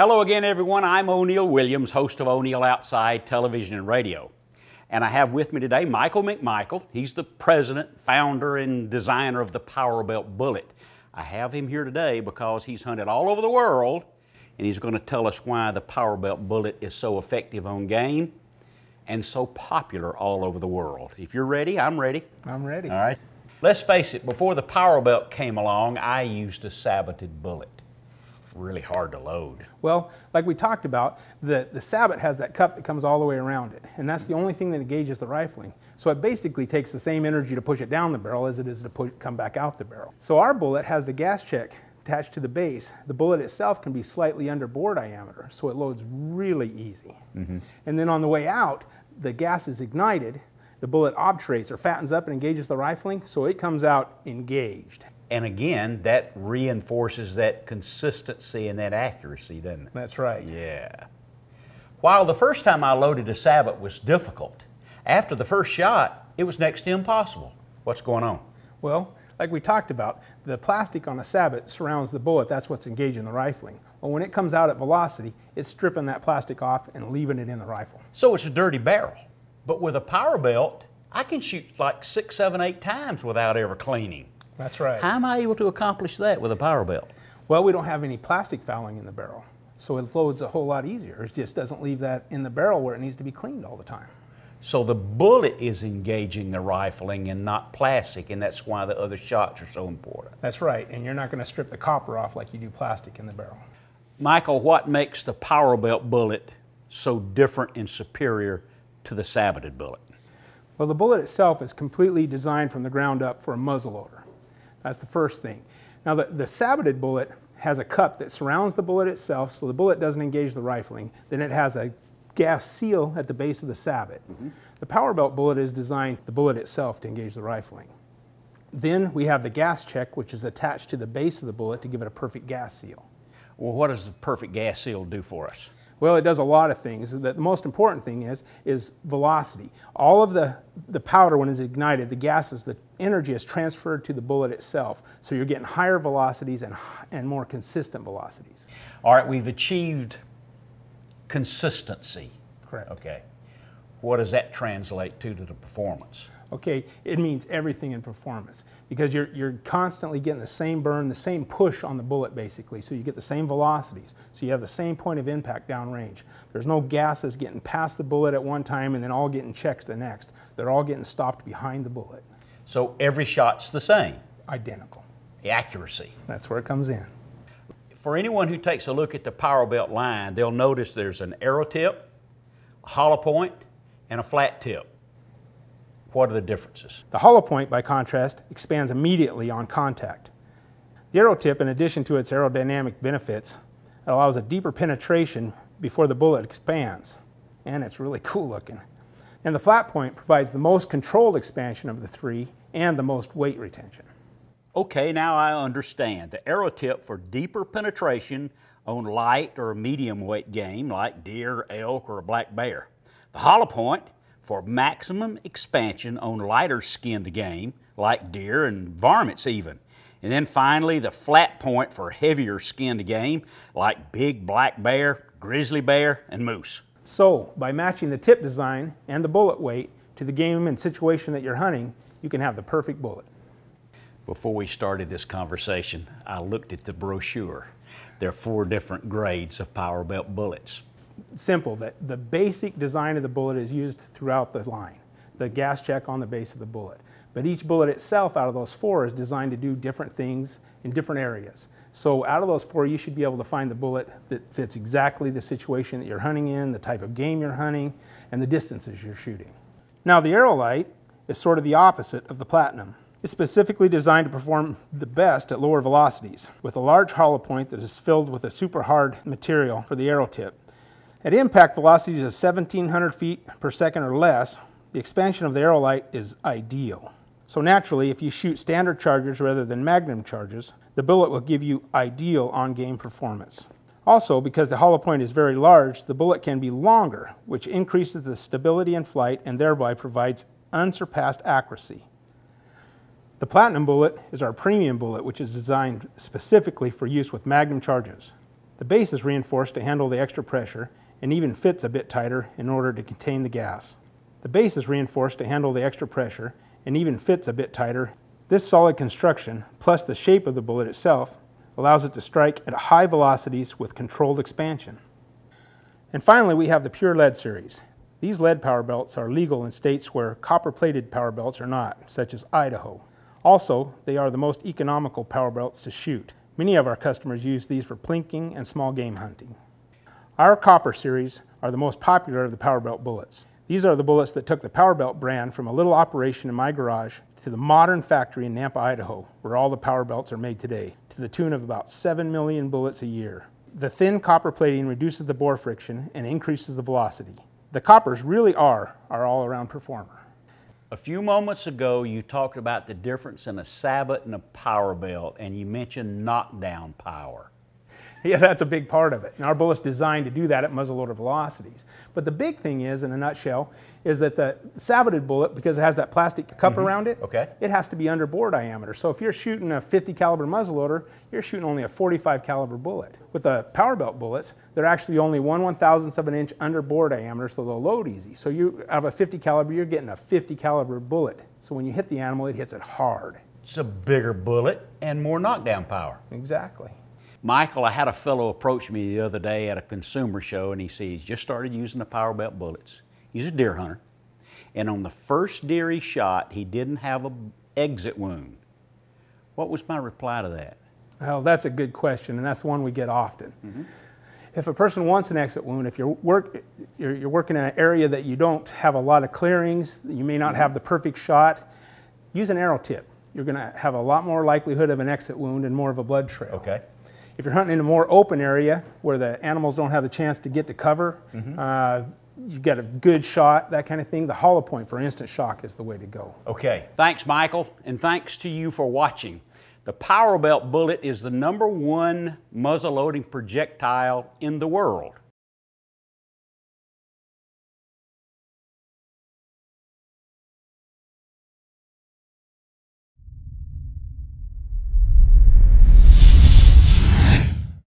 Hello again, everyone. I'm O'Neill Williams, host of O'Neill Outside Television and Radio. And I have with me today Michael McMichael. He's the president, founder, and designer of the Powerbelt Bullet. I have him here today because he's hunted all over the world and he's going to tell us why the Powerbelt Bullet is so effective on game and so popular all over the world. If you're ready, I'm ready. I'm ready. All right. Let's face it, before the Powerbelt came along, I used a saboted bullet. Really hard to load. Well, like we talked about, the, the sabot has that cup that comes all the way around it, and that's the only thing that engages the rifling. So it basically takes the same energy to push it down the barrel as it is to push, come back out the barrel. So our bullet has the gas check attached to the base. The bullet itself can be slightly under bore diameter, so it loads really easy. Mm -hmm. And then on the way out, the gas is ignited, the bullet obturates or fattens up and engages the rifling, so it comes out engaged. And again, that reinforces that consistency and that accuracy, doesn't it? That's right. Yeah. While the first time I loaded a sabot was difficult, after the first shot, it was next to impossible. What's going on? Well, like we talked about, the plastic on a sabot surrounds the bullet. That's what's engaging the rifling. Well, when it comes out at velocity, it's stripping that plastic off and leaving it in the rifle. So it's a dirty barrel. But with a power belt, I can shoot like six, seven, eight times without ever cleaning. That's right. How am I able to accomplish that with a power belt? Well, we don't have any plastic fouling in the barrel, so it loads a whole lot easier. It just doesn't leave that in the barrel where it needs to be cleaned all the time. So the bullet is engaging the rifling and not plastic, and that's why the other shots are so important. That's right, and you're not going to strip the copper off like you do plastic in the barrel. Michael, what makes the power belt bullet so different and superior to the saboted bullet? Well, the bullet itself is completely designed from the ground up for a muzzleloader. That's the first thing. Now, the, the saboted bullet has a cup that surrounds the bullet itself so the bullet doesn't engage the rifling. Then it has a gas seal at the base of the sabot. Mm -hmm. The Powerbelt bullet is designed, the bullet itself, to engage the rifling. Then we have the gas check, which is attached to the base of the bullet to give it a perfect gas seal. Well, what does the perfect gas seal do for us? Well, it does a lot of things. The most important thing is, is velocity. All of the, the powder, when it's ignited, the gases, the energy is transferred to the bullet itself. So you're getting higher velocities and, and more consistent velocities. All right, we've achieved consistency. Correct. Okay. What does that translate to to the performance? Okay, it means everything in performance because you're, you're constantly getting the same burn, the same push on the bullet basically, so you get the same velocities, so you have the same point of impact downrange. There's no gases getting past the bullet at one time and then all getting checked the next. They're all getting stopped behind the bullet. So every shot's the same? Identical. The accuracy. That's where it comes in. For anyone who takes a look at the Powerbelt line, they'll notice there's an AeroTip, a hollow point, and a flat tip. What are the differences? The hollow point, by contrast, expands immediately on contact. The AeroTip, in addition to its aerodynamic benefits, allows a deeper penetration before the bullet expands, and it's really cool looking. And the flat point provides the most controlled expansion of the three and the most weight retention. Okay, now I understand. The AeroTip for deeper penetration on light or medium weight game like deer, elk, or a black bear. The hollow point for maximum expansion on lighter skinned game, like deer and varmints even. And then finally, the flat point for heavier skinned game, like big black bear, grizzly bear, and moose. So, by matching the tip design and the bullet weight to the game and situation that you're hunting, you can have the perfect bullet. Before we started this conversation, I looked at the brochure. There are four different grades of Powerbelt bullets simple that the basic design of the bullet is used throughout the line, the gas check on the base of the bullet. But each bullet itself out of those four is designed to do different things in different areas. So out of those four, you should be able to find the bullet that fits exactly the situation that you're hunting in, the type of game you're hunting, and the distances you're shooting. Now the Aerolite is sort of the opposite of the Platinum. It's specifically designed to perform the best at lower velocities, with a large hollow point that is filled with a super hard material for the arrow tip. At impact velocities of 1700 feet per second or less, the expansion of the aerolite is ideal. So naturally, if you shoot standard charges rather than magnum charges, the bullet will give you ideal on-game performance. Also, because the hollow point is very large, the bullet can be longer, which increases the stability in flight and thereby provides unsurpassed accuracy. The Platinum bullet is our premium bullet, which is designed specifically for use with magnum charges. The base is reinforced to handle the extra pressure and even fits a bit tighter in order to contain the gas. The base is reinforced to handle the extra pressure and even fits a bit tighter. This solid construction, plus the shape of the bullet itself, allows it to strike at high velocities with controlled expansion. And finally, we have the Pure Lead series. These lead power belts are legal in states where copper plated power belts are not, such as Idaho. Also, they are the most economical power belts to shoot. Many of our customers use these for plinking and small game hunting. Our copper series are the most popular of the power belt bullets. These are the bullets that took the power belt brand from a little operation in my garage to the modern factory in Nampa, Idaho, where all the power belts are made today, to the tune of about 7 million bullets a year. The thin copper plating reduces the bore friction and increases the velocity. The coppers really are our all-around performer. A few moments ago, you talked about the difference in a sabot and a power belt, and you mentioned knockdown power. Yeah, that's a big part of it. And our bullet's designed to do that at muzzleloader velocities. But the big thing is, in a nutshell, is that the saboted bullet, because it has that plastic cup mm-hmm. around it, Okay. it has to be under bore diameter. So if you're shooting a 50 caliber muzzleloader, you're shooting only a 45 caliber bullet. With the power belt bullets, they're actually only one one thousandth of an inch under bore diameter, so they'll load easy. So you out of a 50 caliber, you're getting a 50 caliber bullet. So when you hit the animal, it hits it hard. It's a bigger bullet and more knockdown power. Exactly. Michael, I had a fellow approach me the other day at a consumer show, and he said he's just started using the power belt bullets. He's a deer hunter, and on the first deer he shot, he didn't have an exit wound. What was my reply to that? Well, that's a good question, and that's the one we get often. Mm-hmm. If a person wants an exit wound, if you're, work, you're, you're working in an area that you don't have a lot of clearings, you may not mm-hmm. have the perfect shot, use an AeroTip. You're going to have a lot more likelihood of an exit wound and more of a blood trail. Okay. If you're hunting in a more open area where the animals don't have the chance to get to cover, uh, you get a good shot, that kind of thing, the hollow point for instant shock is the way to go. Okay. Thanks, Michael, and thanks to you for watching. The Power Belt bullet is the number one muzzle loading projectile in the world.